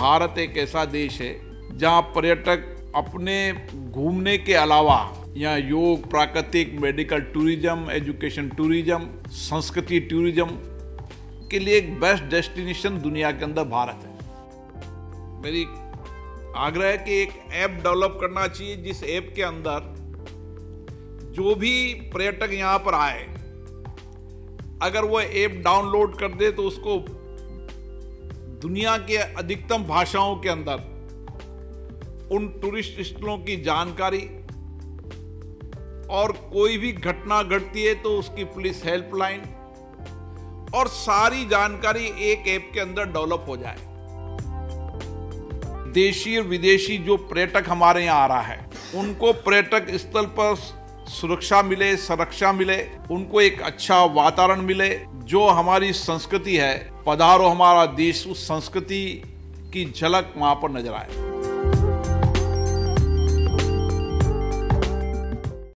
भारत एक ऐसा देश है जहाँ पर्यटक अपने घूमने के अलावा यहाँ योग, प्राकृतिक मेडिकल टूरिज़्म एजुकेशन टूरिज़्म संस्कृति टूरिज़्म के लिए एक बेस्ट डेस्टिनेशन दुनिया के अंदर भारत है। मेरी आग्रह है कि एक ऐप डेवलप करना चाहिए जिस ऐप के अंदर जो भी पर्यटक यहाँ पर आए, अगर वो ऐप डाउनलोड कर दे तो उसको दुनिया के अधिकतम भाषाओं के अंदर उन टूरिस्ट स्थलों की जानकारी और कोई भी घटना घटती है तो उसकी पुलिस हेल्पलाइन और सारी जानकारी एक ऐप के अंदर डेवलप हो जाए। देशी और विदेशी जो पर्यटक हमारे यहाँ आ रहा है, उनको पर्यटक स्थल पर सुरक्षा मिले, संरक्षा मिले, उनको एक अच्छा वातावरण मिले, जो हमारी संस्कृति है, पधारो हमारा देश, उस संस्कृति की झलक वहाँ पर नज़र आए।